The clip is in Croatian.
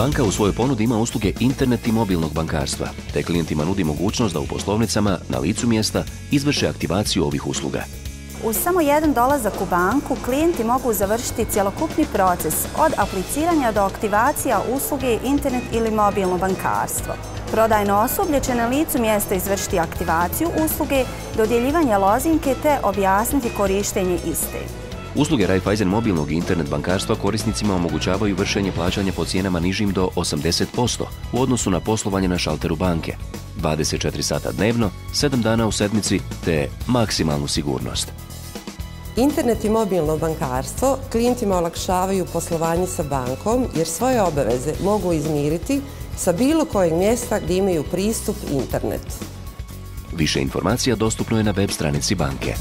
Banka u svojoj ponudi ima usluge internet i mobilnog bankarstva, te klijentima nudi mogućnost da u poslovnicama na licu mjesta izvrše aktivaciju ovih usluga. Uz samo jedan dolazak u banku, klijenti mogu završiti cjelokupni proces od apliciranja do aktivacija usluge internet ili mobilno bankarstvo. Prodajno osoblje će na licu mjesta izvršiti aktivaciju usluge, dodjeljivanje lozinke te objasniti korištenje iste. Usluge Raiffeisen mobilnog i internet bankarstva korisnicima omogućavaju vršenje plaćanja po cijenama nižim do 80% u odnosu na poslovanje na šalteru banke. 24 sata dnevno, 7 dana u sedmici te maksimalnu sigurnost. Internet i mobilno bankarstvo klijentima olakšavaju poslovanje sa bankom jer svoje obaveze mogu izmiriti sa bilo kojeg mjesta gdje imaju pristup internetu. Više informacija dostupno je na web stranici banke.